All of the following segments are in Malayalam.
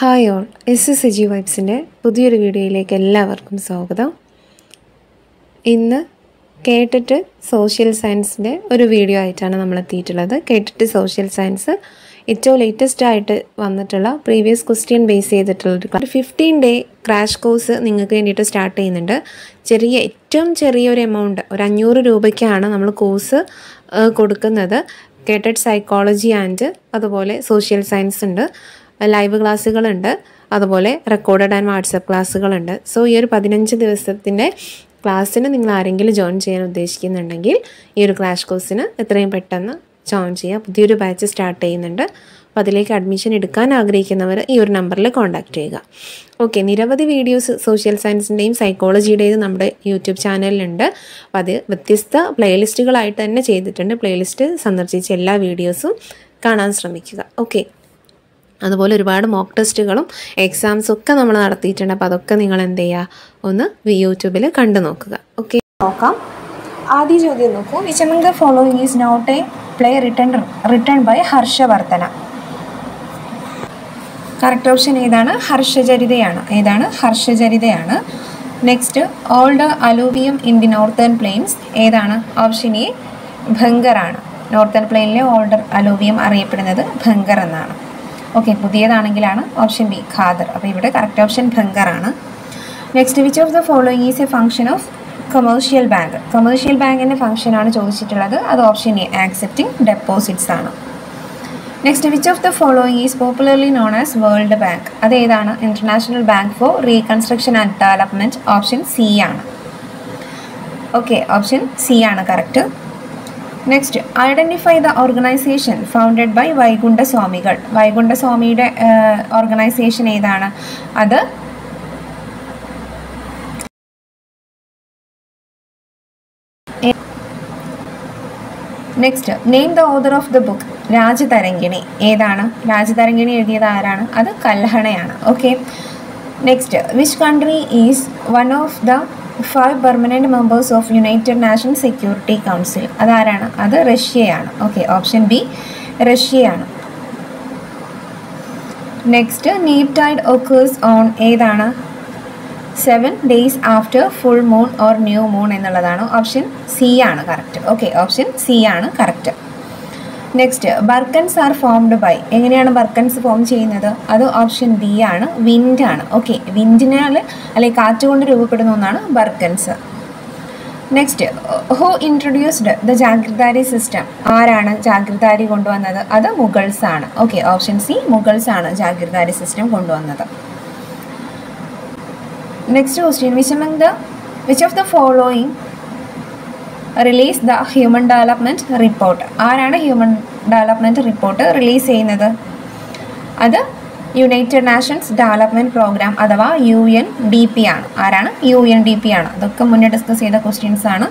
Hi all. S S AG വൈബ്സിന്റെ പുതിയൊരു വീഡിയോയിലേക്ക് എല്ലാവർക്കും സ്വാഗതം. ഇന്ന് കേട്ടിട്ട് സോഷ്യൽ സയൻസിന്റെ ഒരു വീഡിയോ ആയിട്ടാണ് നമ്മൾ എത്തിയിട്ടുള്ളത്. കേട്ടിട്ട് സോഷ്യൽ സയൻസ് ഏറ്റവും ലേറ്റസ്റ്റ് ആയിട്ട് വന്നിട്ടുള്ള പ്രീവിയസ് ക്വസ്റ്റ്യൻ ബേസ് ചെയ്തിട്ടുള്ള ഒരു ഫിഫ്റ്റീൻ ഡേ ക്രാഷ് കോഴ്സ് നിങ്ങൾക്ക് വേണ്ടിയിട്ട് സ്റ്റാർട്ട് ചെയ്യുന്നുണ്ട്. ചെറിയ ഏറ്റവും ചെറിയൊരു എമൗണ്ട് ഒരു അഞ്ഞൂറ് രൂപയ്ക്കാണ് നമ്മൾ കോഴ്സ് കൊടുക്കുന്നത്. കേട്ടഡ് സൈക്കോളജി ആൻഡ് അതുപോലെ സോഷ്യൽ സയൻസ് ഉണ്ട്. ലൈവ് ക്ലാസ്സുകളുണ്ട്. അതുപോലെ റെക്കോർഡഡ് ആൻഡ് വാട്സപ്പ് ക്ലാസ്സുകളുണ്ട്. സോ ഈ ഒരു പതിനഞ്ച് ദിവസത്തിന്റെ ക്ലാസ്സിന് നിങ്ങൾ ആരെങ്കിലും ജോയിൻ ചെയ്യാൻ ഉദ്ദേശിക്കുന്നുണ്ടെങ്കിൽ ഈ ഒരു ക്രാഷ് കോഴ്സിന് എത്രയും പെട്ടെന്ന് ജോയിൻ ചെയ്യുക. പുതിയൊരു ബാച്ച് സ്റ്റാർട്ട് ചെയ്യുന്നുണ്ട്. അപ്പോൾ അതിലേക്ക് അഡ്മിഷൻ എടുക്കാൻ ആഗ്രഹിക്കുന്നവർ ഈ ഒരു നമ്പറിൽ കോൺടാക്റ്റ് ചെയ്യുക. ഓക്കെ നിരവധി വീഡിയോസ് സോഷ്യൽ സയൻസിന്റെയും സൈക്കോളജിയുടെയും നമ്മുടെ യൂട്യൂബ് ചാനലിലുണ്ട് അപ്പോൾ അത് വ്യത്യസ്ത പ്ലേലിസ്റ്റുകളായിട്ട് തന്നെ ചെയ്തിട്ടുണ്ട്. പ്ലേലിസ്റ്റ് സന്ദർശിച്ച എല്ലാ വീഡിയോസും കാണാൻ ശ്രമിക്കുക. ഓക്കെ അതുപോലെ ഒരുപാട് മോക്ക് ടെസ്റ്റുകളും എക്സാംസും ഒക്കെ നമ്മൾ നടത്തിയിട്ടുണ്ട്. അപ്പോൾ അതൊക്കെ നിങ്ങൾ എന്ത് ചെയ്യുക? ഒന്ന് യൂട്യൂബിൽ കണ്ടു നോക്കുക. ഓക്കെ നോക്കാം. ആദ്യ ചോദ്യം നോക്കൂ. Which among the following is not a play written written by Harshavardhana. Correct option ഏതാണ്? ഹർഷചരിതയാണ്. ഏതാണ്? ഹർഷചരിതയാണ്. Next old alluvium in the northern plains ഏതാണ്? ഓപ്ഷൻ എ ഭങ്കറാണ് നോർത്തേൺ പ്ലെയിനിലെ ഓൾഡർ അലൂവിയം അറിയപ്പെടുന്നത് ഭങ്കർ എന്നാണ്. ഓക്കെ പുതിയതാണെങ്കിലാണ് ഓപ്ഷൻ ബി ഖാദർ. അപ്പോൾ ഇവിടെ correct option ഭങ്കറാണ് next which of the following is a function of commercial bank commercial ബാങ്കിന്റെ ആണ് ചോദിച്ചിട്ടുള്ളത്. അത് ഓപ്ഷൻ എ ആക്സെപ്റ്റിംഗ് ഡെപ്പോസിറ്റ്സ് ആണ്. Next which of the following is popularly known as World Bank അത് ഏതാണ്? International Bank for Reconstruction and Development option C ആണ്. ഓക്കെ ഓപ്ഷൻ സി ആണ് correct next identify the organisation founded by Vaikunda സ്വാമികൾ വൈകുണ്ഠ സ്വാമിയുടെ ഓർഗനൈസേഷൻ ഏതാണ്? അത് next name the author of the book Rajatarangini. ഏതാണ്? രാജതരംഗിണി എഴുതിയത് ആരാണ്? അത് കല്ലഹണയാണ്. Okay next which country is one of the five permanent members of United national security council അതാരാണ്? അത് റഷ്യയാണ്. Okay option B റഷ്യയാണ്. Next neap tide occurs on ഏതാണ്? Seven days after full moon or new moon എന്നുള്ളതാണ്. ഓപ്ഷൻ സി ആണ് കറക്റ്റ് ഓക്കെ ഓപ്ഷൻ സി ആണ് correct next barchans are formed by എങ്ങനെയാണ് ബർക്കൻസ് ഫോം ചെയ്യുന്നത്? അത് ഓപ്ഷൻ ബി ആണ്. വിൻഡ് ആണ്. ഓക്കെ വിൻഡിനാൽ അല്ലെങ്കിൽ കാറ്റ് കൊണ്ട് രൂപപ്പെടുന്ന ഒന്നാണ് barchans next who introduced the jagirdari system ആരാണ് ജാഗ്രതാരി കൊണ്ടുവന്നത്? അത് മുഗൾസ് ആണ്. ഓക്കെ ഓപ്ഷൻ സി മുഗൾസ് ആണ് ജാഗ്രതാരി സിസ്റ്റം കൊണ്ടുവന്നത്. Next question which the which of the following release the human development report ആരാണ് ഹ്യൂമൻ ഡെവലപ്മെന്റ് റിപ്പോർട്ട് റിലീസ് ചെയ്യുന്നത്? അത് യുണൈറ്റഡ് നാഷൻസ് ഡെവലപ്മെന്റ് പ്രോഗ്രാം അഥവാ യു എൻ ഡി പി ആണ്. ആരാണ്? യു എൻ ഡി പി ആണ്. അതൊക്കെ മുന്നേ ഡിസ്കസ് ചെയ്ത ക്വസ്റ്റ്യൻസ് ആണ്.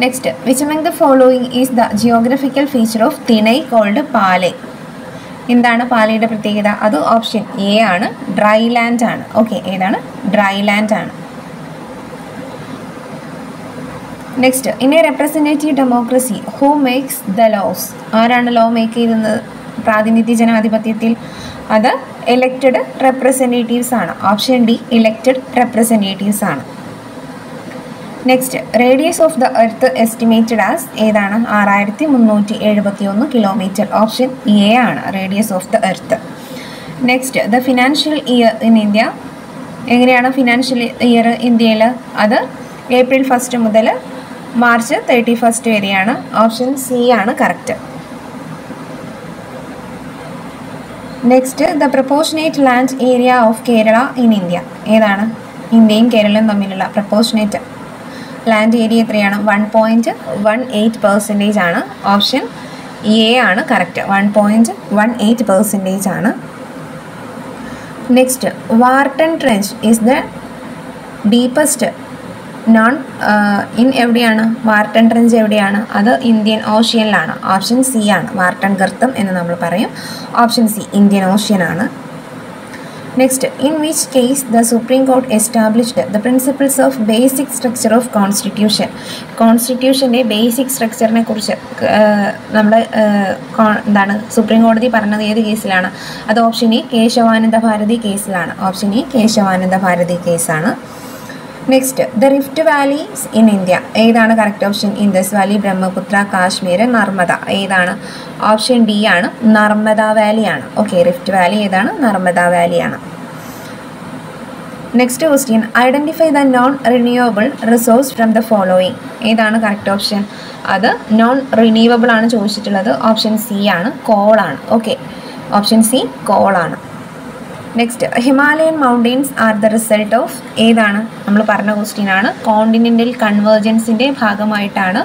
Next which among the following is the geographical feature of thinai called palai എന്താണ് പാലയുടെ പ്രത്യേകത? അത് ഓപ്ഷൻ എ ആണ്. ഡ്രൈ ലാൻഡ് ആണ്. ഓക്കെ ഏതാണ്? ഡ്രൈ ലാൻഡ് ആണ്. Next in a representative democracy who makes the laws ആരാണ് ലോ മേക്ക് ചെയ്യുന്നത്? പ്രാതിനിധ്യ ജനാധിപത്യത്തിൽ അത് എലക്റ്റഡ് റെപ്രസെന്റേറ്റീവ്സ് ആണ്. ഓപ്ഷൻ ഡി ഇലക്റ്റഡ് റെപ്രസെന്റേറ്റീവ്സ് ആണ്. Next radius of the earth estimated as ഏതാണ്? ആറായിരത്തി മുന്നൂറ്റി എഴുപത്തി ഒന്ന് കിലോമീറ്റർ ഓപ്ഷൻ എ ആണ് radius of the earth next the financial year in India എങ്ങനെയാണ് ഫിനാൻഷ്യൽ ഇയർ ഇന്ത്യയിൽ അത് ഏപ്രിൽ ഫസ്റ്റ് മുതൽ മാർച്ച് തേർട്ടി ഫസ്റ്റ് വരെയാണ്. ഓപ്ഷൻ സി ആണ് correct next the proportionate land area of Kerala in India ഏതാണ്? ഇന്ത്യയും കേരളവും തമ്മിലുള്ള പ്രപ്പോർഷനേറ്റ് ലാൻഡ് ഏരിയ എത്രയാണ്? One point one eight percentage ആണ്. ഓപ്ഷൻ എ ആണ് correct one point one eight percentage ആണ്. Next Wharton trench is the deepest known in എവിടെയാണ്? വാർട്ടൺ ട്രെഞ്ച് എവിടെയാണ്? അത് ഇന്ത്യൻ ഓഷ്യനിലാണ് ഓപ്ഷൻ സി ആണ്. വാർട്ടൺ ഗർത്തം എന്ന് നമ്മൾ പറയും. ഓപ്ഷൻ സി ഇന്ത്യൻ ഓഷ്യൻ ആണ്. Next in which case the supreme court established the principles of basic structure of constitution കോൺസ്റ്റിറ്റ്യൂഷന്റെ basic സ്ട്രക്ചറിനെ കുറിച്ച് നമ്മൾ എന്താണ് സുപ്രീം കോടതി പറഞ്ഞത് ഏത് കേസിലാണ്? അത് ഓപ്ഷൻ എ കേശവാനന്ദ ഭാരതി കേസിലാണ്. ഓപ്ഷൻ എ കേശവാനന്ദ ഭാരതി കേസാണ്. Next the rift valleys in India ഏതാണ് correct option Indus valley Brahmaputra Kashmir Narmada ഏതാണ് ഓപ്ഷൻ ഡി ആണ്? നർമ്മദ വാലിയാണ് ഓക്കെ റിഫ്റ്റ് വാലി ഏതാണ്? Narmada വാലിയാണ് next question identify the non renewable resource from the following ഏതാണ് കറക്റ്റ് ഓപ്ഷൻ അത് നോൺ റിന്യൂവബിൾ ആണ് ചോദിച്ചിട്ടുള്ളത്. ഓപ്ഷൻ സി ആണ്. കോളാണ് okay option C കോളാണ് next Himalayan mountains are the result of ഏതാണ്? നമ്മൾ പറഞ്ഞ ക്വസ്റ്റ്യൻ ആണ് കോണ്ടിനെന്റൽ കൺവേർജൻസിന്റെ ഭാഗമായിട്ടാണ്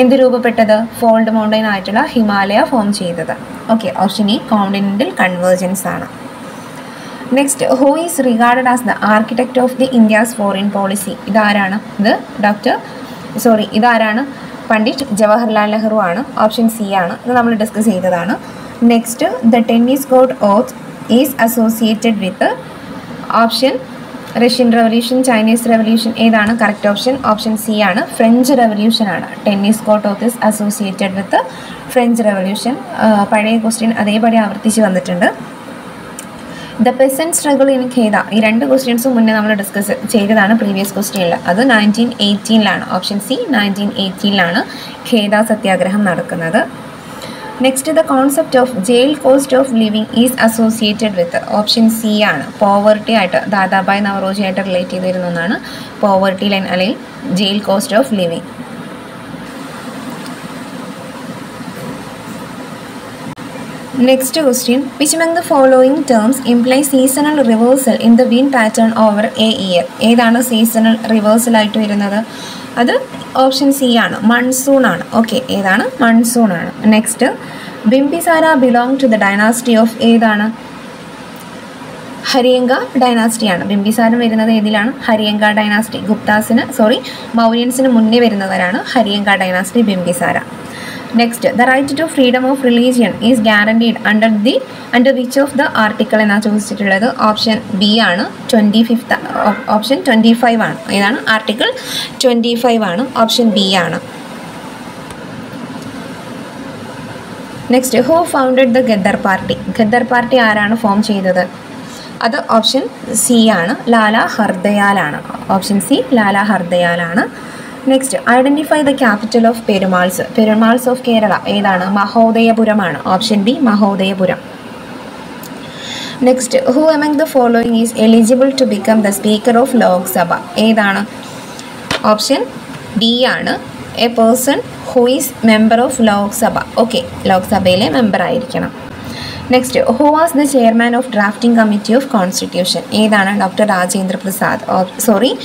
എന്ത് രൂപപ്പെട്ടത്? ഫോൾഡ് മൗണ്ടെയിൻ ആയിട്ടുള്ള ഹിമാലയ ഫോം ചെയ്തത്. Okay option E continental convergence ആണ്. Next who is regarded as the architect of the India's foreign policy ഇതാരാണ്? ഇത് ഡോക്ടർ സോറി ഇതാരാണ്? പണ്ഡിറ്റ് ജവഹർലാൽ നെഹ്റു ആണ്. ഓപ്ഷൻ സി ആണ്. ഇത് നമ്മൾ ഡിസ്കസ് ചെയ്തതാണ്. Next the tennis court oath is associated with option Russian revolution Chinese revolution ഏതാണ് കറക്റ്റ് ഓപ്ഷൻ ഓപ്ഷൻ സി ആണ്. ഫ്രഞ്ച് റെവല്യൂഷൻ ആണ്. Tennis court oath is associated with French revolution പഴയ ക്വസ്റ്റ്യൻ അതേപടി ആവർത്തിച്ച് വന്നിട്ടുണ്ട്. The peasant struggle in Kheda ഈ രണ്ട് ക്വസ്റ്റ്യൻസും മുന്നേ നമ്മൾ ഡിസ്കസ് ചെയ്തതാണ് പ്രീവിയസ് ക്വസ്റ്റ്യനിൽ അത് നയന്റീൻ എയ്റ്റീനിലാണ് ഓപ്ഷൻ സി നയന്റീൻ എയ്റ്റീനിലാണ് ഖേദ സത്യാഗ്രഹം നടക്കുന്നത്. Next the concept of jail cost of living is associated with option C ആണ്. പോവർട്ടി ആയിട്ട് ദാദാബായ് നവറോജി ആയിട്ട് റിലേറ്റ് ചെയ്തിരുന്ന ഒന്നാണ് പോവർട്ടി ലൈൻ അല്ലെങ്കിൽ jail cost of living next question which among the following terms imply seasonal reversal in the wind pattern over a year ഏതാണ് സീസണൽ റിവേഴ്സൽ ആയിട്ട് വരുന്നത്? അത് ഓപ്ഷൻ സി ആണ്. മൺസൂൺ ആണ്. ഓക്കെ ഏതാണ്? മൺസൂൺ ആണ്. Next Bimbisara belong to the dynasty of ഏതാണ്? ഹരിയങ്ക ഡൈനാസ്റ്റിയാണ് ബിംബിസാരം വരുന്നത് ഏതിലാണ്? ഹരിയങ്ക ഡൈനാസ്റ്റി ഗുപ്താസിന് സോറി മൗര്യൻസിന് മുന്നേ വരുന്നവരാണ് Haryanka dynasty Bimbisara next the right to freedom of religion is guaranteed under the under which of the article എന്നാണ് ചോദിച്ചിട്ടുള്ളത്? ഓപ്ഷൻ ബി ആണ്. Twenty fifth option twenty five ആണ്. ഏതാണ് ആർട്ടിക്കിൾ ട്വന്റി ഫൈവ് ആണ്. ഓപ്ഷൻ ബി ആണ്. Next who founded the Ghadar party Ghadar party ആരാണ് ഫോം ചെയ്തത്? അത് ഓപ്ഷൻ സി ആണ്. ലാല ഹർദയാലാണ് option C Lala ഹർദയാലാണ് next identify the capital of Perumals Perumals of Kerala ഏതാണ്? മഹോദയപുരമാണ്. Option B Mahodayapuram. Next who among the following is eligible to become the speaker of Lok Sabha ഏതാണ്? ഓപ്ഷൻ ഡി ആണ്. A person who is member of Lok Sabha okay ലോക്സഭയിലെ മെമ്പർ ആയിരിക്കണം. Next who was the chairman of drafting committee of constitution ഏതാണ് doctor Rajendra Prasad? Sorry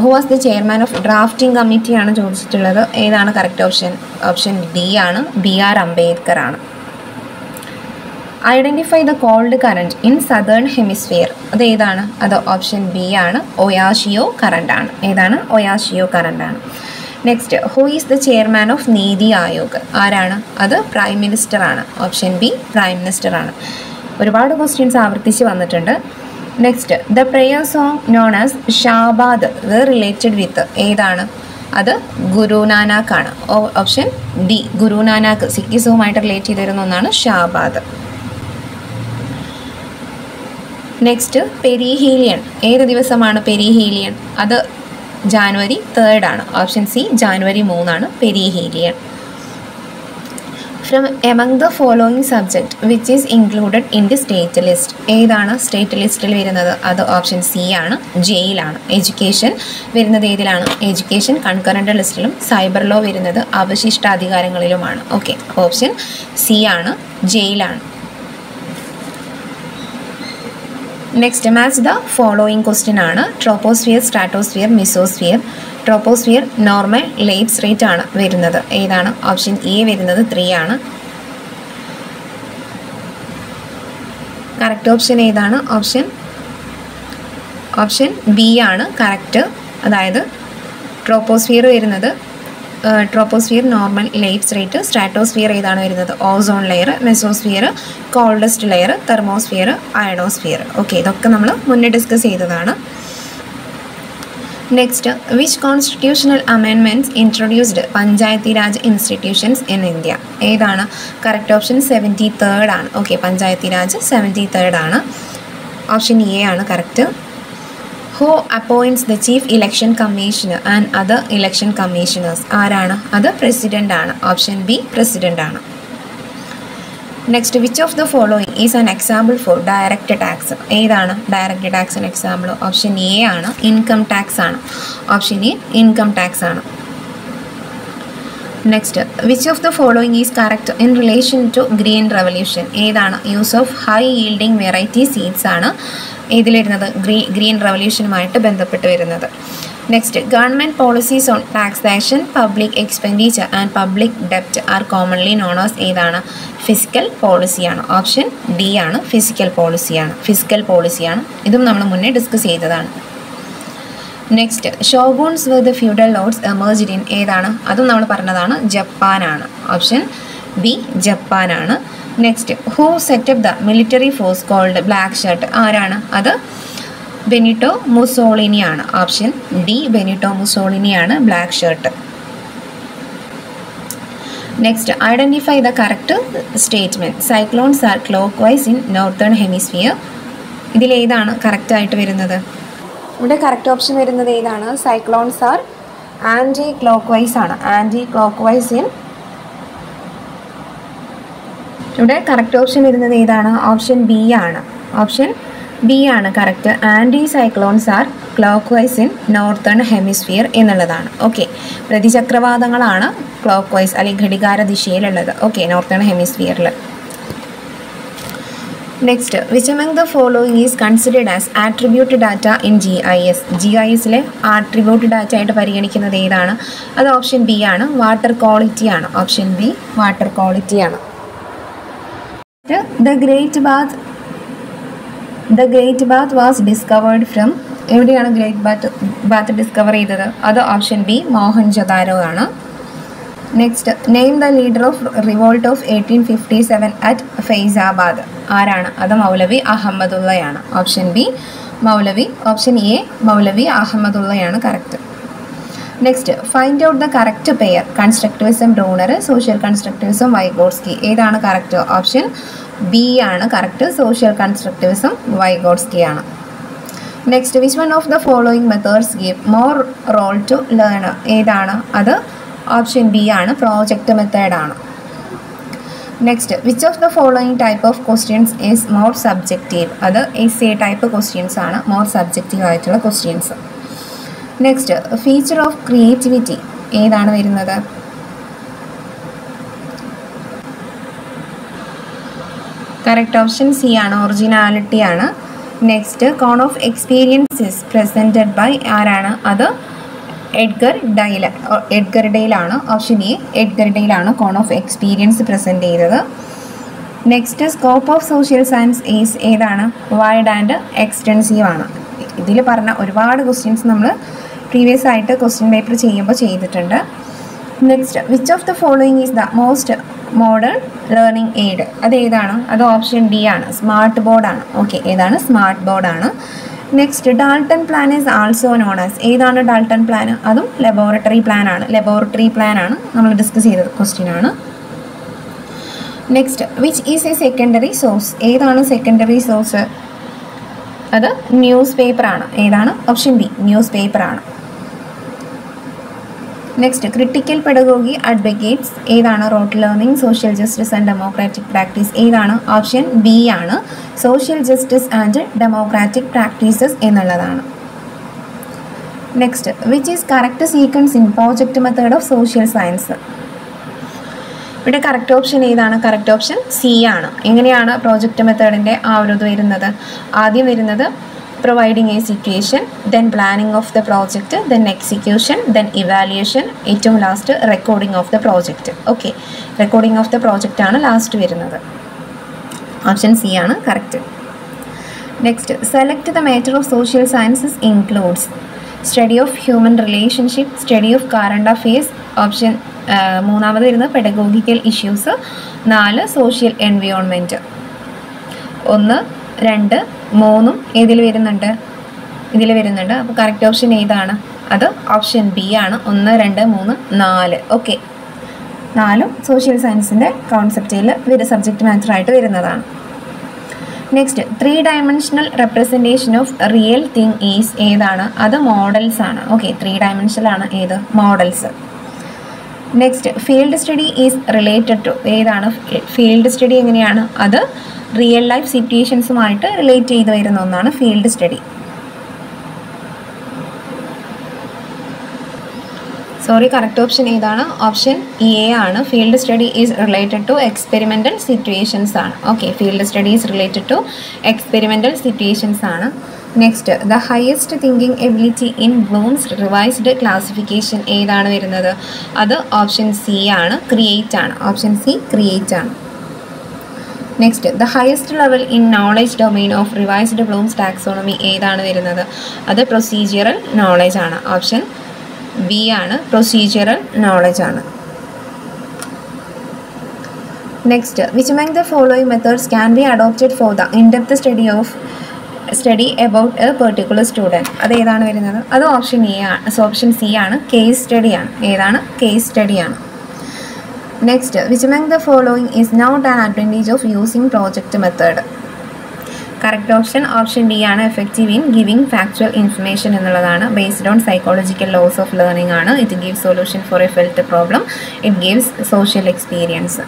who was the chairman of drafting കമ്മിറ്റിയാണ് ചോദിച്ചിട്ടുള്ളത്. ഏതാണ് കറക്റ്റ് ഓപ്ഷൻ ഓപ്ഷൻ ഡി ആണ്. ബി ആർ അംബേദ്കർ ആണ്. Identify the cold current in southern hemisphere അത് ഏതാണ്? അത് ഓപ്ഷൻ ബി ആണ്. ഒയാഷിയോ കറണ്ട് ആണ്. ഏതാണ്? ഒയാഷിയോ കറണ്ട് ആണ്. Next who is the chairman of NITI Aayog ആരാണ്? അത് പ്രൈം മിനിസ്റ്റർ ആണ്. ഓപ്ഷൻ ബി പ്രൈം മിനിസ്റ്റർ ആണ്. ഒരുപാട് ക്വസ്റ്റ്യൻസ് ആവർത്തിച്ച് വന്നിട്ടുണ്ട്. Next the prayer song known as Shabad ഇത് റിലേറ്റഡ് വിത്ത് ഏതാണ്? അത് ഗുരുനാനാക്ക് ആണ്. ഓപ്ഷൻ ഡി ഗുരുനാനാക്ക് സിക്കിസവുമായിട്ട് റിലേറ്റ് ചെയ്തിരുന്ന ഒന്നാണ് ഷാബാദ് നെക്സ്റ്റ് പെരിഹീലിയൻ ഏത് ദിവസമാണ് പെരിഹീലിയൻ അത് ജാനുവരി ആണ്. ഓപ്ഷൻ സി ജാനുവരി മൂന്നാണ്. Perihelion from among the following subject which is included in the state list ഏതാണ് സ്റ്റേറ്റ് ലിസ്റ്റിൽ വരുന്നത്? അത് ഓപ്ഷൻ സി ആണ്. ജയിലാണ് എഡ്യൂക്കേഷൻ വരുന്നത് ഏതിലാണ്? എഡ്യൂക്കേഷൻ കൺകറന്റ് ലിസ്റ്റിലും സൈബർ ലോ വരുന്നത് അവശിഷ്ടാധികാരങ്ങളിലുമാണ്. ഓക്കെ ഓപ്ഷൻ സി ആണ്. ജയിലാണ് next match the following question ആണ്. Troposphere stratosphere mesosphere troposphere normal lapse rate ആണ് വരുന്നത്. ഏതാണ്? ഓപ്ഷൻ എ വരുന്നത് ത്രീ ആണ്. കറക്റ്റ് ഓപ്ഷൻ ഏതാണ്? ഓപ്ഷൻ ഓപ്ഷൻ ബി ആണ്. കറക്റ്റ് അതായത് ട്രോപ്പോസ്ഫിയർ വരുന്നത് troposphere normal life rate stratosphere ഏതാണ് വരുന്നത്? Ozone layer mesosphere coldest layer thermosphere ionosphere okay ഇതൊക്കെ നമ്മൾ മുന്നേ ഡിസ്കസ് ചെയ്തതാണ്. Next which constitutional അമെൻമെന്റ്സ് introduced panchayati raj institutions in India ഏതാണ്? കറക്റ്റ് ഓപ്ഷൻ സെവന്റി തേർഡ് ആണ്. Okay panchayati raj seventy third ആണ്. ഓപ്ഷൻ എ ആണ് correct who appoints the chief election commissioner and other election commissioners ആരാണ്? അത് പ്രസിഡന്റ് ആണ്. ഓപ്ഷൻ ബി പ്രസിഡന്റ് ആണ്. Next which of the following is an example for direct tax ഏതാണ്? ഡയറക്റ്റ് ടാക്സിന് എക്സാമ്പിൾ ഓപ്ഷൻ എ ആണ്. ഇൻകം ടാക്സ് ആണ്. ഓപ്ഷൻ എ ഇൻകം ടാക്സ് ആണ്. Next which of the following is correct in relation to green revolution ഏതാണ്? Use of high yielding variety seeds ആണ്. ഇതിൽ വരുന്നത് ഗ്രീ ഗ്രീൻ റവല്യൂഷനുമായിട്ട് ബന്ധപ്പെട്ട് വരുന്നത്. Next government policies on taxation public expenditure and public ഡെപ്റ്റ് are commonly known as ഏതാണ്? ഫിസിക്കൽ പോളിസിയാണ് ഓപ്ഷൻ ഡി ആണ് ഫിസിക്കൽ പോളിസിയാണ് ഫിസിക്കൽ പോളിസിയാണ് ഇതും നമ്മൾ മുന്നേ ഡിസ്കസ് ചെയ്തതാണ്. Next shoguns with feudal lords emerged in ഏതാണ്? അതും നമ്മൾ പറഞ്ഞതാണ് ജപ്പാനാണ്. Option B ജപ്പാനാണ്. Next who set up the military force called black shirt ആരാണ്? അത് ബെനിറ്റോ മുസോളിനിയാണ് option D Benito മുസോളിനിയാണ് black shirt next identify the correct statement cyclones are clockwise in northern hemisphere ഇതിലേതാണ് കറക്റ്റായിട്ട് വരുന്നത്? ഇവിടെ കറക്റ്റ് ഓപ്ഷൻ വരുന്നത് ഏതാണ്? Cyclones are anti clock vice ആണ്. ആന്റി ക്ലോക്ക് വൈസ് ഇൻ ഇവിടെ കറക്റ്റ് ഓപ്ഷൻ വരുന്നത് ഏതാണ്? ഓപ്ഷൻ ബി ആണ്. ഓപ്ഷൻ ബി ആണ് correct anticyclones are clockwise in northern hemisphere എന്നുള്ളതാണ്. ഓക്കെ പ്രതിചക്രവാതങ്ങളാണ് ക്ലോക്ക് വൈസ് അല്ലെങ്കിൽ ഘടികാര ദിശയിലുള്ളത്. Okay northern ഹെമിസ്ഫിയറിൽ next which among the following is considered as attribute data in G I S G I എസിലെ ആട്രിബ്യൂട്ട് ഡാറ്റ ആയിട്ട് പരിഗണിക്കുന്നത് ഏതാണ്? അത് ഓപ്ഷൻ ബി ആണ്. വാട്ടർ ക്വാളിറ്റി ആണ്. ഓപ്ഷൻ ബി വാട്ടർ ക്വാളിറ്റി ആണ്. The great bath the great bath was discovered from എവിടെയാണ് ഗ്രേറ്റ് ബാത്ത് ബാത്ത് ഡിസ്കവർ ചെയ്തത്? അത് ഓപ്ഷൻ ബി മോഹൻ ജതാരോ ആണ്. Next name the leader of revolt of eighteen fifty seven at Faizabad ആരാണ്? അത് മൗലവി അഹമ്മദുള്ളയാണ്. Option B Maulvi option A Maulvi അഹമ്മദുള്ളയാണ് correct next find out the correct pair constructivism donor social constructivism Vygotsky ഏതാണ് കറക്റ്റ് ഓപ്ഷൻ ബി ആണ് കറക്റ്റ് സോഷ്യൽ കൺസ്ട്രക്റ്റിവിസം വൈഗോഡ്സ്കി ആണ്. Next which one of the following methods give more role to learner ഏതാണ്? അത് ഓപ്ഷൻ ബി ആണ് പ്രോജക്റ്റ് മെത്തേഡ് ആണ്. Next which of the following type of questions is more subjective അത് എസ് എ ടൈപ്പ് ക്വസ്റ്റ്യൻസ് ആണ് മോർ സബ്ജക്റ്റീവ് ആയിട്ടുള്ള questions next feature of creativity ഏതാണ് വരുന്നത്? കറക്റ്റ് ഓപ്ഷൻ സി ആണ് ഒറിജിനാലിറ്റി ആണ്. Next cone of experiences presented by ആരാണ്? അത് എഡ്ഗർ ഡൈല എഡ്ഗർ ഡെയിലാണ് ഓപ്ഷൻ എ എഡ്ഗർ ഡെയിലാണ് കോൺ ഓഫ് എക്സ്പീരിയൻസ് പ്രസന്റ് ചെയ്തത്. Next scope of social science is ഏതാണ്? വൈഡ് ആൻഡ് എക്സ്റ്റെൻസീവ് ആണ്. ഇതിൽ പറഞ്ഞ ഒരുപാട് ക്വസ്റ്റ്യൻസ് നമ്മൾ പ്രീവിയസ് ആയിട്ട് ക്വസ്റ്റ്യൻ പേപ്പർ ചെയ്യുമ്പോൾ ചെയ്തിട്ടുണ്ട്. Next which of the following is the most modern learning aid അത് ഏതാണ്? അത് ഓപ്ഷൻ ഡി ആണ്. സ്മാർട്ട് ബോർഡാണ് ഓക്കെ ഏതാണ്? സ്മാർട്ട് ബോർഡാണ് next Dalton plan is also known as ഏതാണ് ഡാൾട്ടൺ പ്ലാൻ അതും ലബോറട്ടറി പ്ലാൻ ആണ്. ലബോറട്ടറി പ്ലാൻ ആണ്. നമ്മൾ ഡിസ്കസ് ചെയ്തത് ക്വസ്റ്റ്യൻ ആണ്. Next which is a secondary source ഏതാണ് സെക്കൻഡറി സോഴ്സ് അത് ന്യൂസ് പേപ്പറാണ് ഏതാണ്? ഓപ്ഷൻ ബി ന്യൂസ് പേപ്പറാണ് നെക്സ്റ്റ് ക്രിട്ടിക്കൽ പെഡഗോഗി അഡ്വക്കേറ്റ്സ് ഏതാണ് rote learning social justice and democratic practice ഏതാണ് ഓപ്ഷൻ ബി ആണ്. Social justice and democratic practices എന്നുള്ളതാണ്. Next which is correct sequence in project method of social science ഇവിടെ കറക്റ്റ് ഓപ്ഷൻ ഏതാണ്? കറക്റ്റ് ഓപ്ഷൻ സി ആണ്. എങ്ങനെയാണ് പ്രോജക്റ്റ് മെത്തേഡിന്റെ ആ ഒരു ഇത് വരുന്നത്? ആദ്യം വരുന്നത് providing a situation then planning of the project then execution then evaluation ഏറ്റവും last recording of the project okay recording of the project ആണ് ലാസ്റ്റ് വരുന്നത്. ഓപ്ഷൻ സി ആണ് correct next select the matter of social sciences includes study of human relationship study of current affairs option മൂന്നാമത് വരുന്നത് പെഡഗോഗിക്കൽ ഇഷ്യൂസ് നാല് സോഷ്യൽ എൻവിയോൺമെന്റ് ഒന്ന് രണ്ട് മൂന്നും ഏതിൽ വരുന്നുണ്ട്. ഇതിൽ വരുന്നുണ്ട്. അപ്പോൾ കറക്റ്റ് ഓപ്ഷൻ ഏതാണ്? അത് ഓപ്ഷൻ ബി ആണ്. ഒന്ന് രണ്ട് മൂന്ന് നാല്. ഓക്കെ നാലും സോഷ്യൽ സയൻസിന്റെ കോൺസെപ്റ്റിൽ ഒരു സബ്ജക്റ്റ് മാറ്ററായിട്ട് വരുന്നതാണ്. Next three dimensional representation of real thing is ഏതാണ്? അത് മോഡൽസ് ആണ്. ഓക്കെ ത്രീ ഡയമെൻഷനിലാണ് ഏത്? Models next field study is related to ഏതാണ്? ഫീൽഡ് സ്റ്റഡി എങ്ങനെയാണ്? അത് റിയൽ ലൈഫ് സിറ്റുവേഷൻസുമായിട്ട് റിലേറ്റ് ചെയ്ത് വരുന്ന ഒന്നാണ് field study sorry correct option ഏതാണ്? ഓപ്ഷൻ എ ആണ്. Field study is related to experimental situations ആണ്. Okay field study is related to experimental situations ആണ്. Next the highest thinking ability in Bloom's revised classification ഏതാണ് വരുന്നത്? അത് ഓപ്ഷൻ സി ആണ് ക്രിയേറ്റ് ആണ്. ഓപ്ഷൻ സി ക്രിയേറ്റ് ആണ്. Next the highest level in knowledge domain of revised Bloom's taxonomy ഏതാണ് വരുന്നത്? അത് പ്രൊസീജിയറൽ നോളജ് ആണ്. ഓപ്ഷൻ ബി ആണ് പ്രൊസീജിയറൽ നോളജ് ആണ്. Next which among the following methods can be adopted for the in depth study of study about a particular student അത് ഏതാണ് വരുന്നത്? അത് ഓപ്ഷൻ എ ആണ്. സോ ഓപ്ഷൻ സി ആണ് കേസ് സ്റ്റഡി ആണ്. ഏതാണ്? കേസ് സ്റ്റഡി ആണ്. Next which among the following is not an advantage of using project method correct option option D ആണ് effective in giving factual information എന്നുള്ളതാണ്. Based on psychological laws of learning ആണ്. It gives solution for a felt problem it gives social experience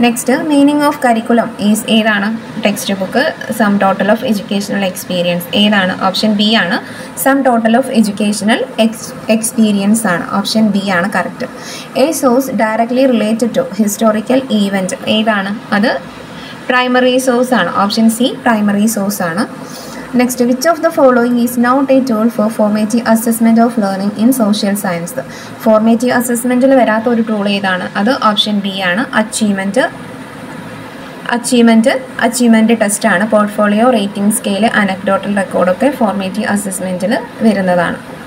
next meaning of curriculum is ഏതാണ്? Textbook sum total of educational experience ഏതാണ്? ഓപ്ഷൻ ബി ആണ്. Sum total of educational ex experience ആണ്. ഓപ്ഷൻ ബി ആണ് correct a source directly related to historical event ഏതാണ്? അത് പ്രൈമറി സോഴ്സ് ആണ്. ഓപ്ഷൻ സി പ്രൈമറി സോഴ്സ് ആണ്. Next which of the following is not a tool for formative assessment of learning in social science formative അസസ്മെന്റിൽ വരാത്ത ഒരു ടൂൾ ഏതാണ്? അത് ഓപ്ഷൻ ബി ആണ്. അച്ചീവ്മെന്റ് അച്ചീവ്മെന്റ് അച്ചീവ്മെന്റ് ടെസ്റ്റ് ആണ്. പോർട്ട്ഫോളിയോ റേറ്റിംഗ് സ്കെയിൽ അനക്ഡോട്ടൽ റെക്കോർഡൊക്കെ ഫോർമേറ്റീവ് അസസ്മെന്റിൽ വരുന്നതാണ്.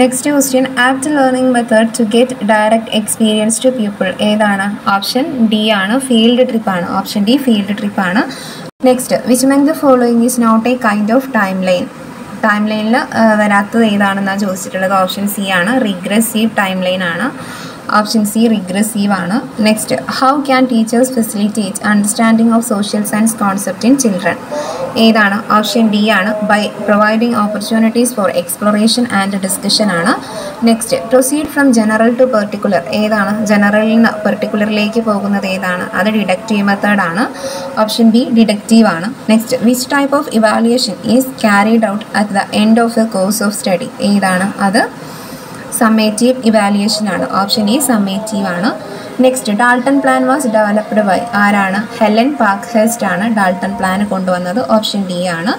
Next question apt learning method to get direct experience to people ഏതാണ്? ഓപ്ഷൻ ഡി ആണ്. ഫീൽഡ് ട്രിപ്പ് ആണ്. ഓപ്ഷൻ ഡി ഫീൽഡ് ട്രിപ്പ് ആണ്. Next which the following is not a kind of timeline time ലൈനിൽ വരാത്തത് ഏതാണെന്നാണ് ചോദിച്ചിട്ടുള്ളത്? ഓപ്ഷൻ സി ആണ്. റിഗ്രസീവ് ടൈം ലൈൻ ആണ്. ഓപ്ഷൻ സി റിഗ്രസീവ് ആണ്. Next how can teachers facilitate understanding of social science concept in children ഏതാണ്? ഓപ്ഷൻ ഡി ആണ്. By providing opportunities for exploration and discussion ആണ്. Next proceed from general to particular ഏതാണ്? ജനറലിൽ നിന്ന് പെർട്ടിക്കുലറിലേക്ക് പോകുന്നത് ഏതാണ്? അത് ഡിഡക്റ്റീവ് മെത്തേഡ് ആണ്. ഓപ്ഷൻ ബി ഡിഡക്റ്റീവ് ആണ്. Next which type of evaluation is carried out at the end of the course of study ഏതാണ്? അത് സമ്മേറ്റീവ് ഇവാലുവേഷൻ ആണ്. ഓപ്ഷൻ എ സമ്മേറ്റീവ് ആണ്. Next Dalton plan was developed by ആരാണ്? ഹെലൻ പാർക്ക് ഹെസ്റ്റ് ആണ് ഡാൾട്ടൺ പ്ലാൻ കൊണ്ടുവന്നത്. ഓപ്ഷൻ ഡി ആണ്.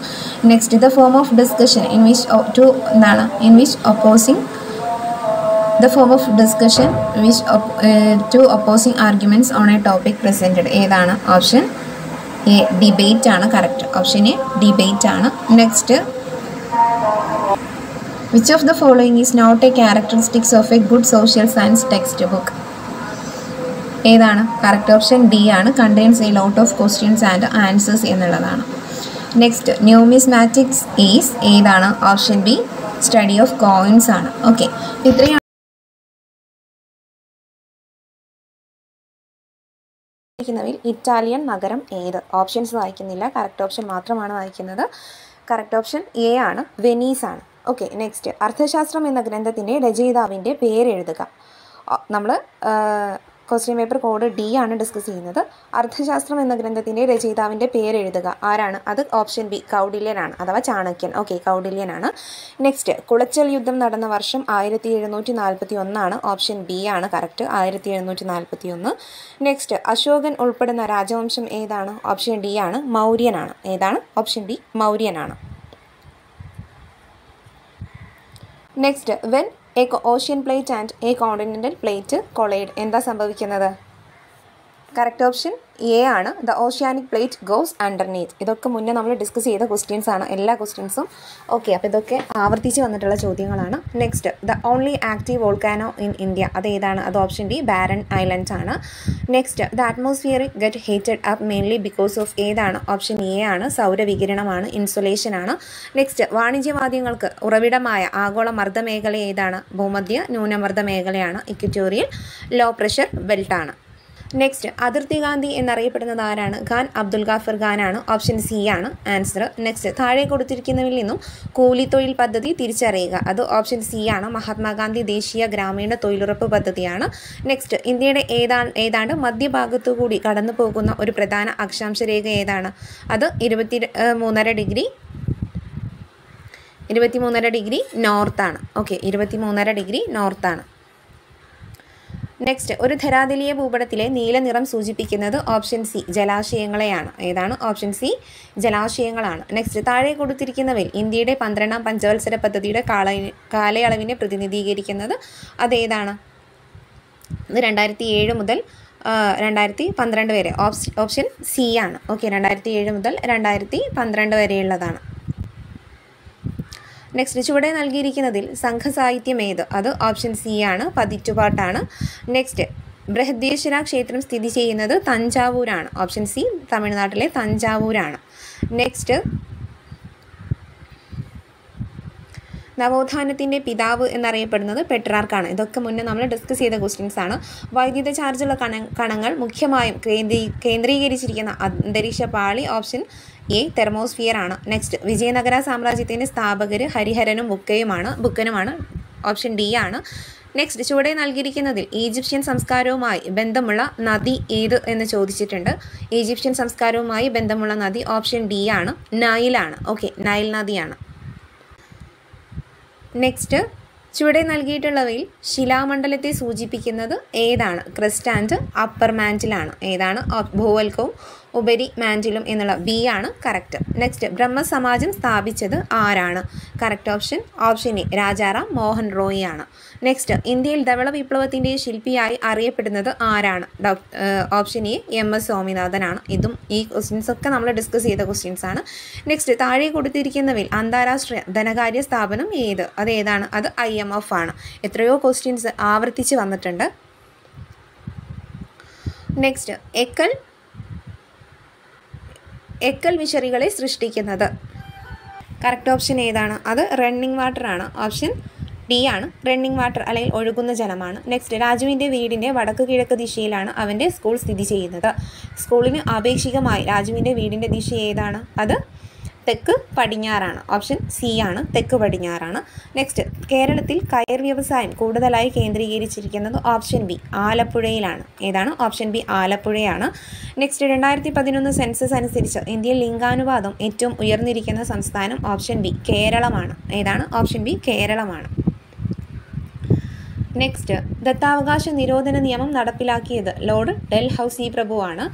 Next the form of discussion in which two എന്താണ്? In which opposing the form of discussion which two opposing arguments on a topic presented ഏതാണ്? ഓപ്ഷൻ എ ഡിബേറ്റ് ആണ്. കറക്റ്റ് ഓപ്ഷൻ എ ഡിബേറ്റ് ആണ്. Next of the following is not a characteristics of a good social science textbook ഏതാണ്? കറക്റ്റ് ഓപ്ഷൻ ഡി ആണ്. Contains a lot of questions and answers എന്നുള്ളതാണ്. നെക്സ്റ്റ് ന്യൂമിസ്മാറ്റിക്സ് ഈസ് ഏതാണ്? Option B study of coins ആണ്. ഓക്കെ ഇത്രയും വായിക്കുന്നവയിൽ ഇറ്റാലിയൻ നഗരം ഏത്? ഓപ്ഷൻസ് വായിക്കുന്നില്ല. കറക്റ്റ് ഓപ്ഷൻ മാത്രമാണ് വായിക്കുന്നത്. കറക്റ്റ് ഓപ്ഷൻ എ ആണ്. വെനീസ് ആണ്. ഓക്കെ നെക്സ്റ്റ് അർത്ഥശാസ്ത്രം എന്ന ഗ്രന്ഥത്തിന്റെ രചയിതാവിന്റെ പേര് എഴുതുക നമ്മൾ ക്വസ്റ്റ്യൻ പേപ്പർ കോഡ് ഡി ആണ് ഡിസ്കസ് ചെയ്യുന്നത്. അർത്ഥശാസ്ത്രം എന്ന ഗ്രന്ഥത്തിന്റെ രചയിതാവിന്റെ പേര് എഴുതുക ആരാണ്? അത് ഓപ്ഷൻ ബി കൗഡില്യനാണ് അഥവാ ചാണക്യൻ. ഓക്കെ കൗഡില്യനാണ് നെക്സ്റ്റ് കുളച്ചൽ യുദ്ധം നടന്ന വർഷം ആയിരത്തി എഴുന്നൂറ്റി നാൽപ്പത്തി ഒന്നാണ് ഓപ്ഷൻ ബി ആണ് കറക്റ്റ് ആയിരത്തി എഴുന്നൂറ്റി നാൽപ്പത്തി ഒന്ന് നെക്സ്റ്റ് അശോകൻ ഉൾപ്പെടുന്ന രാജവംശം ഏതാണ്? ഓപ്ഷൻ ഡി ആണ് മൗര്യനാണ്. ഏതാണ്? ഓപ്ഷൻ ഡി മൗര്യനാണ്. Next when a ocean plate and a continental plate collide എന്താ സംഭവിക്കുന്നത്? കറക്റ്റ് ഓപ്ഷൻ എ ആണ്. The oceanic plate goes underneath ഇതൊക്കെ മുന്നേ നമ്മൾ ഡിസ്കസ് ചെയ്ത ക്വസ്റ്റ്യൻസ് ആണ്. എല്ലാ ക്വസ്റ്റ്യൻസും ഓക്കെ അപ്പോൾ ഇതൊക്കെ ആവർത്തിച്ച് വന്നിട്ടുള്ള ചോദ്യങ്ങളാണ്. Next the only active volcano in India അത് ഏതാണ്? അത് ഓപ്ഷൻ ഡി ബാരൻ ഐലൻഡ്സ് ആണ്. Next the atmospheric get heated up mainly because of ഏതാണ്? ഓപ്ഷൻ എ ആണ്. സൗരവികിരണമാണ് ഇൻസുലേഷൻ ആണ്. നെക്സ്റ്റ് വാണിജ്യവാദ്യങ്ങൾക്ക് ഉറവിടമായ ആഗോള മർദ്ദമേഖല ഏതാണ്? ഭൂമധ്യ ന്യൂനമർദ്ദ മേഖലയാണ്. ഇക്വറ്റോറിയൽ ലോ പ്രഷർ ബെൽറ്റ് ആണ്. നെക്സ്റ്റ് അതിർത്തി ഗാന്ധി എന്നറിയപ്പെടുന്നത് ആരാണ്? ഖാൻ അബ്ദുൽ ഗാഫർ ആണ് ഓപ്ഷൻ സി ആണ് ആൻസർ നെക്സ്റ്റ് താഴെ കൊടുത്തിരിക്കുന്നവരിൽ നിന്നും കൂലിത്തൊഴിൽ പദ്ധതി തിരിച്ചറിയുക. അത് ഓപ്ഷൻ സി ആണ്. മഹാത്മാഗാന്ധി ദേശീയ ഗ്രാമീണ തൊഴിലുറപ്പ് പദ്ധതിയാണ്. നെക്സ്റ്റ് ഇന്ത്യയുടെ ഏതാ ഏതാണ്ട് മധ്യഭാഗത്തു കൂടി കടന്നു പോകുന്ന ഒരു പ്രധാന അക്ഷാംശ രേഖ ഏതാണ്? അത് ഇരുപത്തി മൂന്നര ഡിഗ്രി ഇരുപത്തി മൂന്നര ഡിഗ്രി നോർത്താണ് ഓക്കെ ഇരുപത്തി മൂന്നര ഡിഗ്രി നോർത്താണ് നെക്സ്റ്റ് ഒരു ധരാതലീയ ഭൂപടത്തിലെ നീല നിറം സൂചിപ്പിക്കുന്നത് ഓപ്ഷൻ സി ജലാശയങ്ങളെയാണ്. ഏതാണ്? ഓപ്ഷൻ സി ജലാശയങ്ങളാണ്. നെക്സ്റ്റ് താഴെ കൊടുത്തിരിക്കുന്നവയിൽ ഇന്ത്യയുടെ പന്ത്രണ്ടാം പഞ്ചവത്സര പദ്ധതിയുടെ കാല കാലയളവിനെ പ്രതിനിധീകരിക്കുന്നത് അതേതാണ് ഇത് രണ്ടായിരത്തി ഏഴ് മുതൽ രണ്ടായിരത്തി പന്ത്രണ്ട് വരെ. ഓപ്ഷൻ സി ആണ്. ഓക്കെ രണ്ടായിരത്തി ഏഴ് മുതൽ രണ്ടായിരത്തി പന്ത്രണ്ട് വരെയുള്ളതാണ്. നെക്സ്റ്റ് ചുവടെ നൽകിയിരിക്കുന്നതിൽ സംഘസാഹിത്യം ഏത്? അത് ഓപ്ഷൻ സി ആണ് പതിറ്റുപാട്ടാണ്. നെക്സ്റ്റ് ബൃഹദ്യേശ്വര ക്ഷേത്രം സ്ഥിതി ചെയ്യുന്നത് തഞ്ചാവൂരാണ്. ഓപ്ഷൻ സി തമിഴ്നാട്ടിലെ തഞ്ചാവൂരാണ്. നെക്സ്റ്റ് നവോത്ഥാനത്തിന്റെ പിതാവ് എന്നറിയപ്പെടുന്നത് പെട്രാർക്കാണ്. ഇതൊക്കെ മുന്നേ നമ്മൾ ഡിസ്കസ് ചെയ്ത ക്വസ്റ്റ്യൻസ് ആണ്. വൈദ്യുത ചാർജുള്ള കണ കണങ്ങൾ മുഖ്യമായും കേന്ദ്രീ കേന്ദ്രീകരിച്ചിരിക്കുന്ന അന്തരീക്ഷ പാളി ഓപ്ഷൻ എ തെർമോസ്ഫിയർ ആണ്. നെക്സ്റ്റ് വിജയനഗര സാമ്രാജ്യത്തിന്റെ സ്ഥാപകർ ഹരിഹരനും ബുക്കയുമാണ് ബുക്കനുമാണ് ഓപ്ഷൻ ഡി ആണ്. നെക്സ്റ്റ് ചുവടെ നൽകിയിരിക്കുന്നതിൽ ഈജിപ്ഷ്യൻ സംസ്കാരവുമായി ബന്ധമുള്ള നദി ഏത് എന്ന് ചോദിച്ചിട്ടുണ്ട്. ഈജിപ്ഷ്യൻ സംസ്കാരവുമായി ബന്ധമുള്ള നദി ഓപ്ഷൻ ഡി ആണ്. നൈലാണ് ഓക്കെ നൈൽ നദിയാണ്. നെക്സ്റ്റ് ചുവടെ നൽകിയിട്ടുള്ളവയിൽ ശിലാമണ്ഡലത്തെ സൂചിപ്പിക്കുന്നത് ഏതാണ്? ക്രിസ്റ്റ് ആൻഡ് അപ്പർ മാന്റിലാണ് ഏതാണ്? ഭൂവൽക്കവും ഉപരി മാന്റിലും എന്നുള്ള ബി ആണ് കറക്റ്റ് നെക്സ്റ്റ് ബ്രഹ്മസമാജം സ്ഥാപിച്ചത് ആരാണ്? Correct option option A Rajaram Mohan Roy ആണ്. നെക്സ്റ്റ് ഇന്ത്യയിൽ ധവള വിപ്ലവത്തിന്റെ ശില്പിയായി അറിയപ്പെടുന്നത് ആരാണ്? ഓപ്ഷൻ എ എം എസ് സ്വാമിനാഥനാണ് ഇതും ഈ ക്വസ്റ്റ്യൻസ് ഒക്കെ നമ്മൾ ഡിസ്കസ് ചെയ്ത ക്വസ്റ്റ്യൻസ് ആണ്. നെക്സ്റ്റ് താഴെ കൊടുത്തിരിക്കുന്നവിൽ അന്താരാഷ്ട്ര ധനകാര്യ സ്ഥാപനം ഏത്? അത് ഏതാണ്? അത് ഐ എം എഫ് ആണ്. എത്രയോ ക്വസ്റ്റ്യൻസ് ആവർത്തിച്ച് വന്നിട്ടുണ്ട്. നെക്സ്റ്റ് എക്കൽ എക്കൽ മിഷറികളെ സൃഷ്ടിക്കുന്നത്. കറക്റ്റ് ഓപ്ഷൻ ഏതാണ്? അത് റണ്ണിങ് വാട്ടർ ആണ്. ഓപ്ഷൻ ഡി ആണ്. റണ്ണിങ് വാട്ടർ അല്ലെങ്കിൽ ഒഴുകുന്ന ജലമാണ്. നെക്സ്റ്റ് രാജുവിന്റെ വീടിന്റെ വടക്ക് കിഴക്ക് ദിശയിലാണ് അവന്റെ സ്കൂൾ സ്ഥിതി ചെയ്യുന്നത്. സ്കൂളിന് ആപേക്ഷികമായി രാജുവിന്റെ വീടിന്റെ ദിശ ഏതാണ്? അത് തെക്ക് പടിഞ്ഞാറാണ്. ഓപ്ഷൻ സി ആണ് തെക്ക് പടിഞ്ഞാറാണ്. നെക്സ്റ്റ് കേരളത്തിൽ കയർ വ്യവസായം കൂടുതലായി കേന്ദ്രീകരിച്ചിരിക്കുന്നത് ഓപ്ഷൻ ബി ആലപ്പുഴയിലാണ്. ഏതാണ്? ഓപ്ഷൻ ബി ആലപ്പുഴയാണ്. നെക്സ്റ്റ് രണ്ടായിരത്തി പതിനൊന്ന് സെൻസസ് അനുസരിച്ച് ഇന്ത്യയിൽ ലിംഗാനുപാതം ഏറ്റവും ഉയർന്നിരിക്കുന്ന സംസ്ഥാനം ഓപ്ഷൻ ബി കേരളമാണ്. ഏതാണ്? ഓപ്ഷൻ ബി കേരളമാണ്. നെക്സ്റ്റ് ദത്താവകാശ നിരോധന നിയമം നടപ്പിലാക്കിയത് ലോർഡ് ഡെൽഹൌസി പ്രഭു ആണ്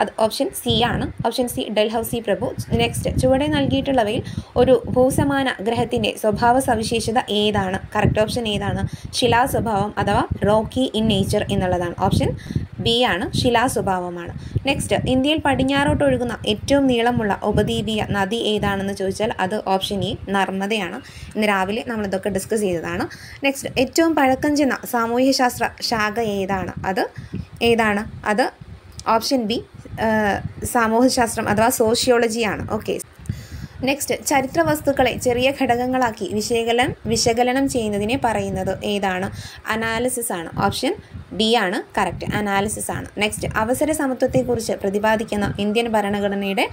അത് ഓപ്ഷൻ സി ആണ്. ഓപ്ഷൻ സി ഡെൽ ഹൗസി പ്രഭു. നെക്സ്റ്റ് ചുവടെ നൽകിയിട്ടുള്ളവയിൽ ഒരു ഭൂസമാന ഗ്രഹത്തിന്റെ സ്വഭാവ സവിശേഷത ഏതാണ്? കറക്റ്റ് ഓപ്ഷൻ ഏതാണ്? ശിലാസ്വഭാവം അഥവാ റോക്കി ഇൻ നേച്ചർ എന്നുള്ളതാണ്. ഓപ്ഷൻ ബി ആണ് ശിലാസ്വഭാവമാണ് നെക്സ്റ്റ് ഇന്ത്യയിൽ പടിഞ്ഞാറോട്ട് ഒഴുകുന്ന ഏറ്റവും നീളമുള്ള ഉപദ്വീപീയ നദി ഏതാണെന്ന് ചോദിച്ചാൽ അത് ഓപ്ഷൻ ഇ നർമ്മദയാണ്. ഇന്ന് രാവിലെ നമ്മൾ ഇതൊക്കെ ഡിസ്കസ് ചെയ്തതാണ്. നെക്സ്റ്റ് ഏറ്റവും പഴക്കം ചെന്ന സാമൂഹ്യശാസ്ത്ര ശാഖ ഏതാണ്? അത് ഏതാണ്? അത് ഓപ്ഷൻ ബി സാമൂഹ്യശാസ്ത്രം അഥവാ സോഷ്യോളജിയാണ് ഓക്കെ നെക്സ്റ്റ് ചരിത്ര വസ്തുക്കളെ ചെറിയ ഘടകങ്ങളാക്കി വിശകലനം വിശകലനം ചെയ്യുന്നതിനെ പറയുന്നത് ഏതാണ്? അനാലിസിസ് ആണ്. ഓപ്ഷൻ ഡി ആണ്. കറക്റ്റ് അനാലിസിസ് ആണ്. നെക്സ്റ്റ് അവസര സമത്വത്തെക്കുറിച്ച് പ്രതിപാദിക്കുന്ന ഇന്ത്യൻ ഭരണഘടനയുടെ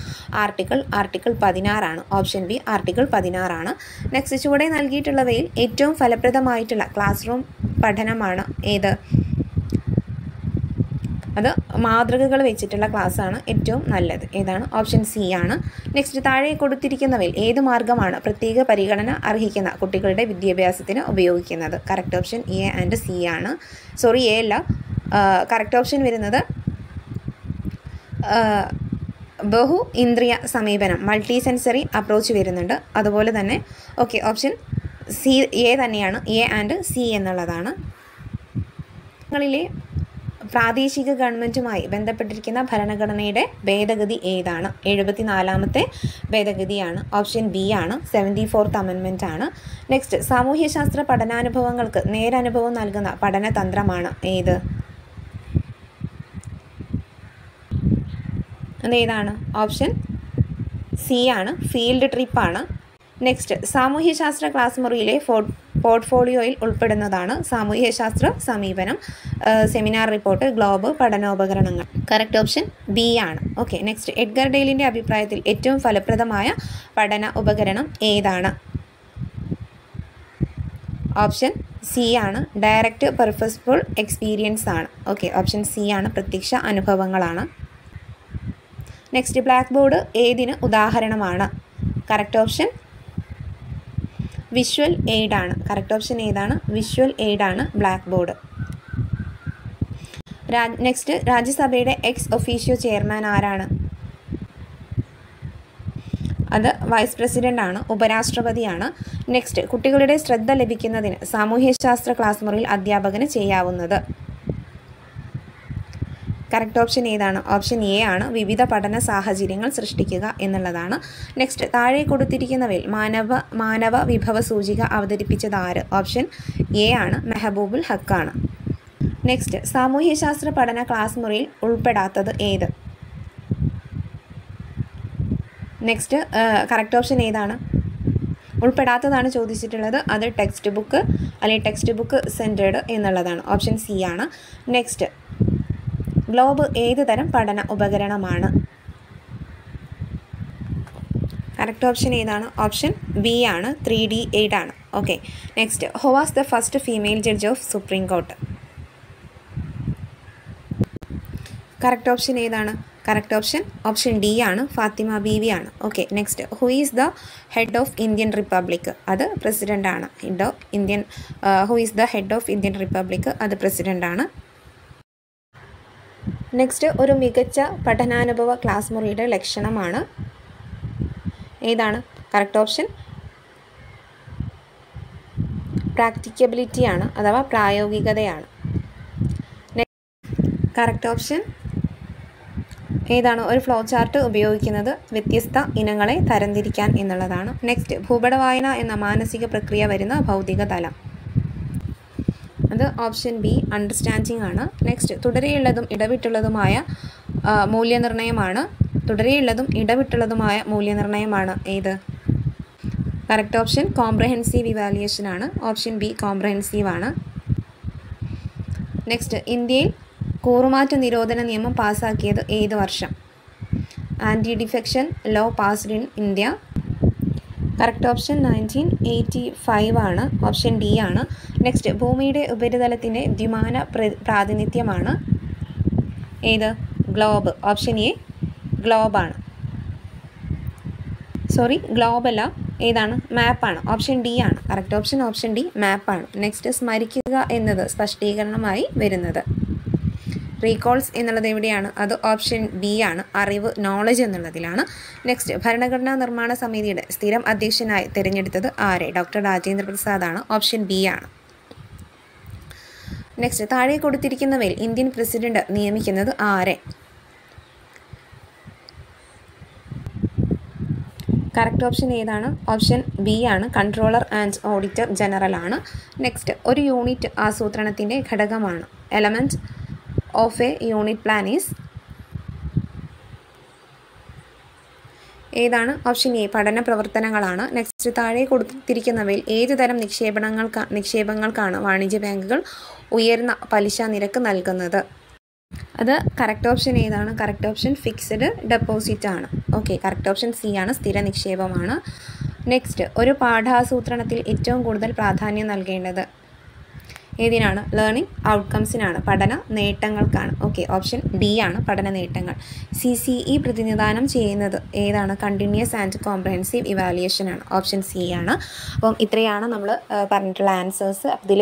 ആർട്ടിക്കിൾ ആർട്ടിക്കിൾ പതിനാറാണ് ഓപ്ഷൻ ബി ആർട്ടിക്കിൾ പതിനാറാണ് നെക്സ്റ്റ് ചുവടെ നൽകിയിട്ടുള്ളവയിൽ ഏറ്റവും ഫലപ്രദമായിട്ടുള്ള ക്ലാസ് റൂം പഠനമാണ് ഏത്? അത് മാതൃകകൾ വെച്ചിട്ടുള്ള ക്ലാസ്സാണ് ഏറ്റവും നല്ലത്. ഏതാണ്? ഓപ്ഷൻ സി ആണ്. നെക്സ്റ്റ് താഴെ കൊടുത്തിരിക്കുന്നവയിൽ ഏത് മാർഗമാണ് പ്രത്യേക പരിഗണന അർഹിക്കുന്ന കുട്ടികളുടെ വിദ്യാഭ്യാസത്തിന് ഉപയോഗിക്കുന്നത്? Correct option A and C ആണ്. സോറി എ അല്ല. കറക്റ്റ് ഓപ്ഷൻ വരുന്നത് ബഹു ഇന്ദ്രിയ സമീപനം മൾട്ടി സെൻസറി അപ്രോച്ച് വരുന്നുണ്ട്. അതുപോലെ തന്നെ ഓക്കെ ഓപ്ഷൻ സി എ തന്നെയാണ്. എ ആൻഡ് സി എന്നുള്ളതാണ്. ങ്ങളിലെ പ്രാദേശിക ഗവൺമെന്റുമായി ബന്ധപ്പെട്ടിരിക്കുന്ന ഭരണഘടനയുടെ ഭേദഗതി ഏതാണ്? എഴുപത്തിനാലാമത്തെ ഭേദഗതിയാണ്. ഓപ്ഷൻ ബി ആണ്. സെവന്റി ഫോർത്ത് അമെൻമെന്റ് ആണ് നെക്സ്റ്റ് സാമൂഹ്യശാസ്ത്ര പഠനാനുഭവങ്ങൾക്ക് നേരനുഭവം നൽകുന്ന പഠനതന്ത്രമാണ് ഏത്? അതേതാണ് ഓപ്ഷൻ സി ആണ്. ഫീൽഡ് ട്രിപ്പാണ്. നെക്സ്റ്റ് സാമൂഹ്യശാസ്ത്ര ക്ലാസ് മുറിയിലെ ഫോ പോർട്ട്ഫോളിയോയിൽ ഉൾപ്പെടുന്നതാണ് സാമൂഹ്യശാസ്ത്ര സമീപനം സെമിനാർ റിപ്പോർട്ട് ഗ്ലോബ് പഠനോപകരണങ്ങൾ. കറക്റ്റ് ഓപ്ഷൻ ബി ആണ്. Okay next. എഡ്ഗർ ഡെയിലിന്റെ അഭിപ്രായത്തിൽ ഏറ്റവും ഫലപ്രദമായ പഠന ഉപകരണം ഏതാണ്? ഓപ്ഷൻ സി ആണ്. ഡയറക്റ്റ് പെർഫസ്ഫുൾ എക്സ്പീരിയൻസ് ആണ്. ഓക്കെ ഓപ്ഷൻ സി ആണ്. പ്രത്യക്ഷ അനുഭവങ്ങളാണ്. നെക്സ്റ്റ് ബ്ലാക്ക് ബോർഡ് ഏതിന് ഉദാഹരണമാണ്? കറക്റ്റ് ഓപ്ഷൻ വിഷ്വൽ എയ്ഡ് ആണ്. കറക്റ്റ് ഓപ്ഷൻ ഏതാണ്? വിഷ്വൽ എയ്ഡ് ആണ് ബ്ലാക്ക് ബോർഡ് നെക്സ്റ്റ് രാജ്യസഭയുടെ എക്സ് ഒഫീഷ്യോ ചെയർമാൻ ആരാണ്? അത് വൈസ് പ്രസിഡന്റ് ആണ് ഉപരാഷ്ട്രപതിയാണ്. നെക്സ്റ്റ് കുട്ടികളുടെ ശ്രദ്ധ ലഭിക്കുന്നതിന് സാമൂഹ്യശാസ്ത്ര ക്ലാസ് മുറിയിൽ അധ്യാപകന് ചെയ്യാവുന്നത്. കറക്റ്റ് ഓപ്ഷൻ ഏതാണ്? ഓപ്ഷൻ എ ആണ് വിവിധ പഠന സാഹചര്യങ്ങൾ സൃഷ്ടിക്കുക എന്നുള്ളതാണ്. നെക്സ്റ്റ് താഴെ കൊടുത്തിരിക്കുന്നവയിൽ മാനവ മാനവ വിഭവ സൂചിക അവതരിപ്പിച്ചത് ആര്? ഓപ്ഷൻ എ ആണ് മെഹബൂബുൽ ഹക്കാണ് നെക്സ്റ്റ് സാമൂഹ്യശാസ്ത്ര പഠന ക്ലാസ് മുറിയിൽ ഉൾപ്പെടാത്തത് ഏത്? നെക്സ്റ്റ് കറക്റ്റ് ഓപ്ഷൻ ഏതാണ്? ഉൾപ്പെടാത്തതാണ് ചോദിച്ചിട്ടുള്ളത്. അത് ടെക്സ്റ്റ് ബുക്ക് അല്ലെങ്കിൽ ടെക്സ്റ്റ് ബുക്ക് സെന്റേഡ് എന്നുള്ളതാണ്. ഓപ്ഷൻ സി ആണ്. നെക്സ്റ്റ് ഗ്ലോബ് ഏത് തരം പഠന ഉപകരണമാണ്? കറക്റ്റ് ഓപ്ഷൻ ഏതാണ്? ഓപ്ഷൻ ബി ആണ് ത്രീ ഡി എയ്റ്റ് ആണ്. Okay next who was the first female judge of supreme court correct option ഏതാണ്? കറക്റ്റ് ഓപ്ഷൻ ഓപ്ഷൻ ഡി ആണ് ഫാത്തിമ ബീവി ആണ്. Okay next who is the head of Indian republic അത് പ്രസിഡന്റ് ആണ്. Head of Indian who is the head of Indian republic അത് പ്രസിഡന്റ് ആണ്. നെക്സ്റ്റ് ഒരു മികച്ച പഠനാനുഭവ ക്ലാസ് മുറിയുടെ ലക്ഷണമാണ്. ഏതാണ്? കറക്റ്റ് ഓപ്ഷൻ പ്രാക്ടിക്കബിലിറ്റിയാണ് അഥവാ പ്രായോഗികതയാണ്. കറക്റ്റ് ഓപ്ഷൻ ഏതാണ്? ഒരു ഫ്ലോ ചാർട്ട് ഉപയോഗിക്കുന്നത് വ്യത്യസ്ത ഇനങ്ങളെ തരംതിരിക്കാൻ എന്നുള്ളതാണ്. നെക്സ്റ്റ് ഭൂപടവായന എന്ന മാനസിക പ്രക്രിയ വരുന്ന ഭൗതിക തലം അത് ഓപ്ഷൻ ബി അണ്ടർസ്റ്റാൻഡിങ് ആണ്. നെക്സ്റ്റ് തുടരെയുള്ളതും ഇടവിട്ടുള്ളതുമായ മൂല്യനിർണയമാണ്. തുടരെയുള്ളതും ഇടവിട്ടുള്ളതുമായ മൂല്യനിർണയമാണ് ഏത്? കറക്റ്റ് ഓപ്ഷൻ കോംപ്രഹെൻസീവ് ഇവാലുവേഷൻ ആണ്. ഓപ്ഷൻ ബി കോംപ്രഹെൻസീവ് ആണ്. നെക്സ്റ്റ് ഇന്ത്യയിൽ കൂറുമാറ്റ നിരോധന നിയമം പാസ്സാക്കിയത് ഏത് വർഷം? Anti defection law passed in India correct option nineteen eighty five ആണ്. ഓപ്ഷൻ ഡി ആണ്. നെക്സ്റ്റ് ഭൂമിയുടെ ഉപരിതലത്തിന്റെ ദ്വിമാന പ്ര- പ്രാതിനിധ്യമാണ് ഏത്? ഗ്ലോബ് ഓപ്ഷൻ എ ഗ്ലോബാണ് സോറി ഗ്ലോബല്ല ഏതാണ്? മാപ്പാണ് ഓപ്ഷൻ ഡി ആണ്. Correct option option D മാപ്പാണ് next സ്മരിക്കുക എന്നത് സ്പഷ്ടീകരണമായി വരുന്നത്. റീകോൾസ് എന്നുള്ളത് എവിടെയാണ്? അത് ഓപ്ഷൻ ബി ആണ്. അറിവ് നോളജ് എന്നുള്ളതിലാണ്. നെക്സ്റ്റ് ഭരണഘടനാ നിർമ്മാണ സമിതിയുടെ സ്ഥിരം അധ്യക്ഷനായി തിരഞ്ഞെടുത്തത് ആരെ? ഡോക്ടർ രാജേന്ദ്ര പ്രസാദ് ആണ്. ഓപ്ഷൻ ബി ആണ്. നെക്സ്റ്റ് താഴെ കൊടുത്തിരിക്കുന്നവയിൽ ഇന്ത്യൻ പ്രസിഡന്റ് നിയമിക്കുന്നത് ആരെ? കറക്റ്റ് ഓപ്ഷൻ ഏതാണ്? ഓപ്ഷൻ ബി ആണ്. കൺട്രോളർ ആൻഡ് ഓഡിറ്റർ ജനറൽ ആണ്. നെക്സ്റ്റ് ഒരു യൂണിറ്റ് ആസൂത്രണത്തിന്റെ ഘടകമാണ്. Element of a unit plan is ഏതാണ്? ഓപ്ഷൻ എ പഠന പ്രവർത്തനങ്ങളാണ്. നെക്സ്റ്റ് താഴെ കൊടുത്തിരിക്കുന്നവയിൽ ഏത് തരം നിക്ഷേപണങ്ങൾക്ക് നിക്ഷേപങ്ങൾക്കാണ് വാണിജ്യ ബാങ്കുകൾ ഉയർന്ന പലിശ നിരക്ക് നൽകുന്നത്? അത് കറക്റ്റ് ഓപ്ഷൻ ഏതാണ്? കറക്റ്റ് ഓപ്ഷൻ ഫിക്സഡ് ഡെപ്പോസിറ്റ് ആണ്. ഓക്കെ കറക്റ്റ് ഓപ്ഷൻ സി ആണ് സ്ഥിര നിക്ഷേപമാണ്. നെക്സ്റ്റ് ഒരു പാഠാസൂത്രണത്തിൽ ഏറ്റവും കൂടുതൽ പ്രാധാന്യം നൽകേണ്ടത്. ഏതിനാണ്? ലേണിംഗ് ഔട്ട്കംസിനാണ് പഠന നേട്ടങ്ങൾക്കാണ്. ഓക്കെ ഓപ്ഷൻ ഡി ആണ് പഠന നേട്ടങ്ങൾ. സി സി ഇ പ്രതിനിധാനം ചെയ്യുന്നത് ഏതാണ്? കണ്ടിന്യൂസ് ആൻഡ് കോംപ്രഹെൻസീവ് ഇവാലുവേഷൻ ആണ്. ഓപ്ഷൻ സി ആണ്. അപ്പം ഇത്രയാണ് നമ്മൾ പറഞ്ഞിട്ടുള്ള ആൻസേഴ്സ് അതിൽ